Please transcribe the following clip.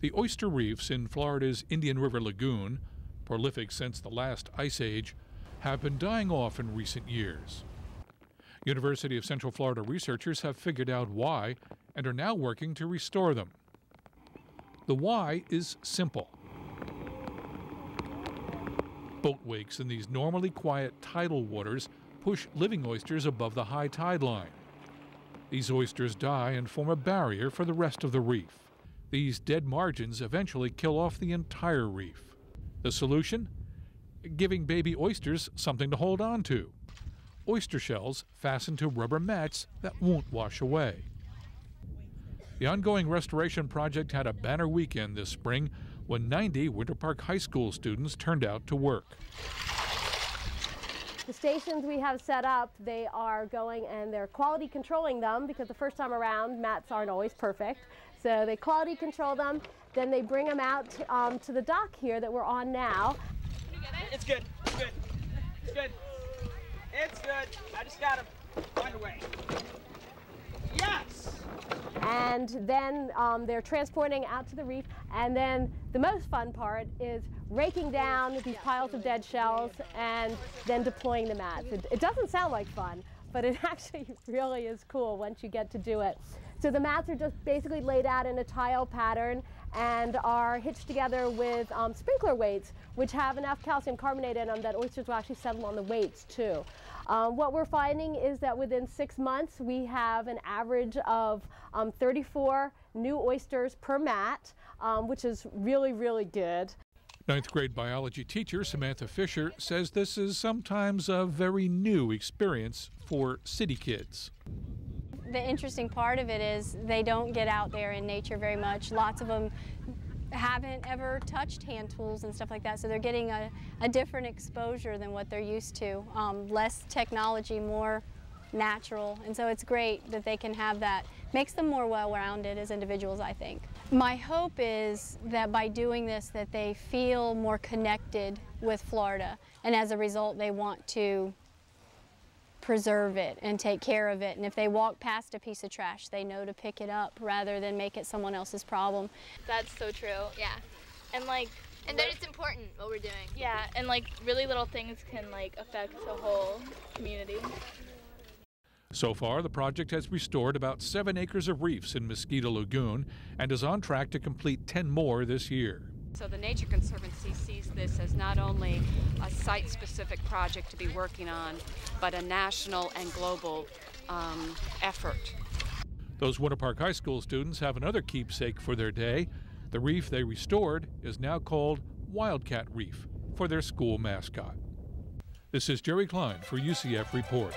The oyster reefs in Florida's Indian River Lagoon, prolific since the last ice age, have been dying off in recent years. University of Central Florida researchers have figured out why and are now working to restore them. The why is simple. Boat wakes in these normally quiet tidal waters push living oysters above the high tide line. These oysters die and form a barrier for the rest of the reef. These dead margins eventually kill off the entire reef. The solution? Giving baby oysters something to hold on to. Oyster shells fastened to rubber mats that won't wash away. The ongoing restoration project had a banner weekend this spring when 90 Winter Park High School students turned out to work. The stations we have set up, they are going and they're quality controlling them because the first time around mats aren't always perfect. So they quality control them, then they bring them out to, um, to the dock here that we're on now. It's good, it's good, it's good. It's good. I just got him underway. Yes! And then um, they're transporting out to the reef. And then the most fun part is raking down these piles of dead shells and then deploying the mats. It, it doesn't sound like fun, but it actually really is cool once you get to do it. So the mats are just basically laid out in a tile pattern and are hitched together with um, sprinkler weights, which have enough calcium carbonate in them that oysters will actually settle on the weights too. Um, what we're finding is that within six months, we have an average of um, 34 new oysters per mat, um, which is really, really good. Ninth grade biology teacher Samantha Fisher says this is sometimes a very new experience for city kids. The interesting part of it is they don't get out there in nature very much. Lots of them haven't ever touched hand tools and stuff like that, so they're getting a, a different exposure than what they're used to. Um, less technology, more natural, and so it's great that they can have that. Makes them more well-rounded as individuals, I think. My hope is that by doing this that they feel more connected with Florida, and as a result they want to preserve it and take care of it. And if they walk past a piece of trash, they know to pick it up rather than make it someone else's problem. That's so true, yeah. And like, and that it's important what we're doing. Yeah, and like really little things can like affect the whole community. So far, the project has restored about seven acres of reefs in Mosquito Lagoon and is on track to complete 10 more this year. So the Nature Conservancy sees this as not only a site-specific project to be working on, but a national and global um, effort. Those Winter Park High School students have another keepsake for their day. The reef they restored is now called Wildcat Reef for their school mascot. This is Jerry Klein for UCF Reports.